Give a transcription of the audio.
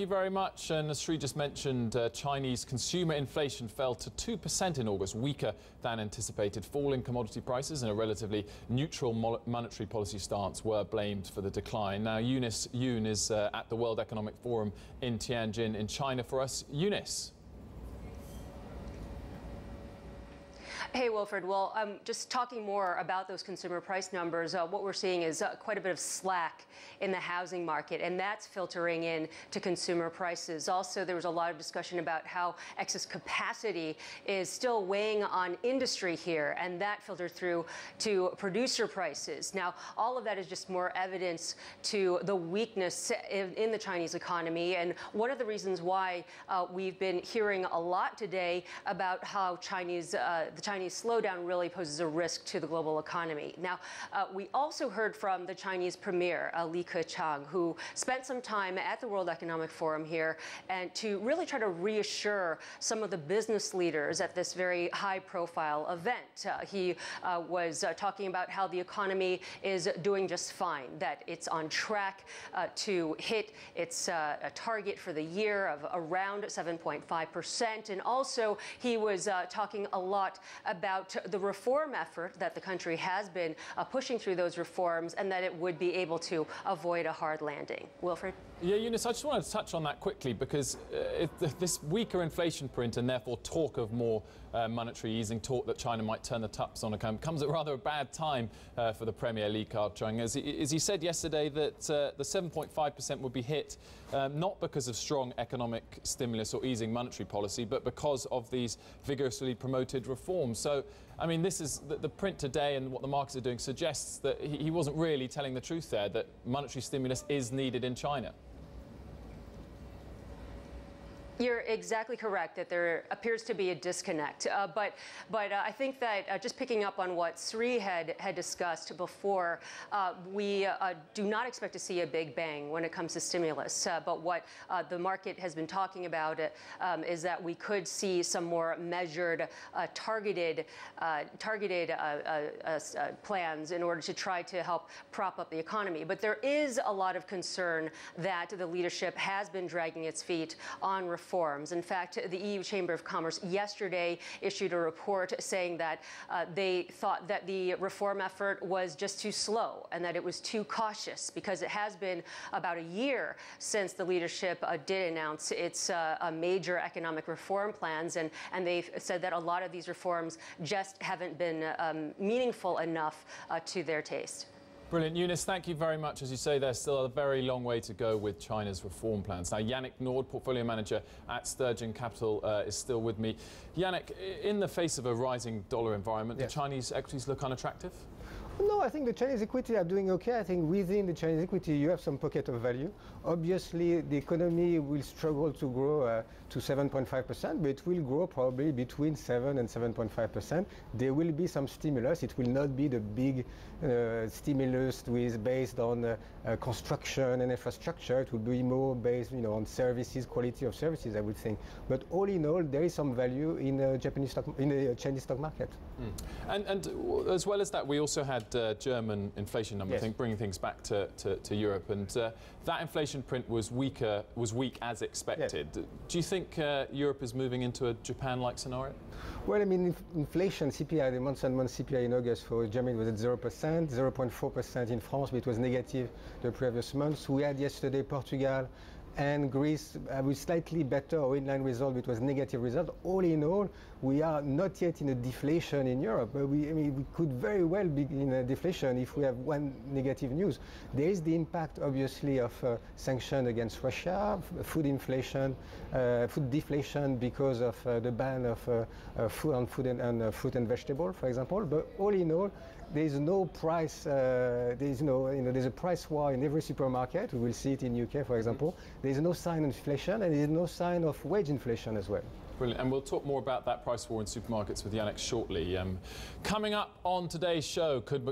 you very much. And as Sri just mentioned, uh, Chinese consumer inflation fell to 2% in August, weaker than anticipated. Falling commodity prices and a relatively neutral monetary policy stance were blamed for the decline. Now, Eunice Yoon is uh, at the World Economic Forum in Tianjin in China for us. Eunice. Hey, Wilfred. Well, um, just talking more about those consumer price numbers, uh, what we're seeing is uh, quite a bit of slack in the housing market, and that's filtering in to consumer prices. Also, there was a lot of discussion about how excess capacity is still weighing on industry here, and that filtered through to producer prices. Now, all of that is just more evidence to the weakness in, in the Chinese economy, and one of the reasons why uh, we've been hearing a lot today about how Chinese, uh, the Chinese Chinese slowdown really poses a risk to the global economy. Now, uh, we also heard from the Chinese premier, uh, Li Keqiang, who spent some time at the World Economic Forum here and to really try to reassure some of the business leaders at this very high profile event. Uh, he uh, was uh, talking about how the economy is doing just fine, that it's on track uh, to hit its target for the year of around 7.5%. And also, he was talking a lot about the reform effort that the country has been uh, pushing through those reforms and that it would be able to avoid a hard landing. Wilfred? Yeah, Eunice, I just wanted to touch on that quickly because uh, it, this weaker inflation print and therefore talk of more uh, monetary easing, talk that China might turn the taps on comes at rather a bad time uh, for the Premier Li Keqiang. As, as he said yesterday that uh, the 7.5% would be hit um, not because of strong economic stimulus or easing monetary policy, but because of these vigorously promoted reforms. So, I mean, this is the, the print today and what the markets are doing suggests that he, he wasn't really telling the truth there, that monetary stimulus is needed in China. You're exactly correct that there appears to be a disconnect. Uh, but but uh, I think that uh, just picking up on what Sri had, had discussed before, uh, we uh, do not expect to see a big bang when it comes to stimulus. Uh, but what the market has been talking about um, is that we could see some more measured, targeted, targeted plans in order to try to help prop up the economy. But there is a lot of concern that the leadership has been dragging its feet on reform In fact, the EU Chamber of Commerce yesterday issued a report saying that uh, they thought that the reform effort was just too slow and that it was too cautious because it has been about a year since the leadership uh, did announce its uh, major economic reform plans. And, and they've said that a lot of these reforms just haven't been um, meaningful enough uh, to their taste. Brilliant. Eunice, thank you very much. As you say, there's still a very long way to go with China's reform plans. Now, Yannick Naud, portfolio manager at Sturgeon Capital, uh, is still with me. Yannick, in the face of a rising dollar environment, yes. do Chinese equities look unattractive? No, I think the Chinese equity are doing okay. I think within the Chinese equity, you have some pocket of value. Obviously, the economy will struggle to grow uh, to 7.5%, but it will grow probably between 7 and 7.5%. There will be some stimulus. It will not be the big uh, stimulus with based on uh, uh construction and infrastructure. It will be more based, you know, on services, quality of services, I would think. But all in all, there is some value in the Japanese stock, in the Chinese stock market. Mm. And, and as well as that, we also had uh, German inflation number, yes. I think, bringing things back to, to, to Europe, and uh, that inflation print was weaker, was weak as expected. Yes. Do you think uh, Europe is moving into a Japan-like scenario? Well, I mean, inf inflation, CPI, the month-on-month CPI in August for Germany was at 0%, 0.4% in France, but it was negative the previous months. We had yesterday Portugal and Greece uh, with slightly better or inline result, it was negative result. All in all, we are not yet in a deflation in Europe. But we, I mean, we could very well be in a deflation if we have one negative news. There is the impact, obviously, of uh, sanction against Russia, food inflation, uh, food deflation because of uh, the ban of uh, uh, food on food and, and fruit and vegetable, for example. But all in all, there is no price. Uh, there is no, you know, there's a price war in every supermarket. We will see it in UK, for example. There is no sign of inflation, and there is no sign of wage inflation as well. Brilliant. And we'll talk more about that price war in supermarkets with Yannick shortly. Um, coming up on today's show, could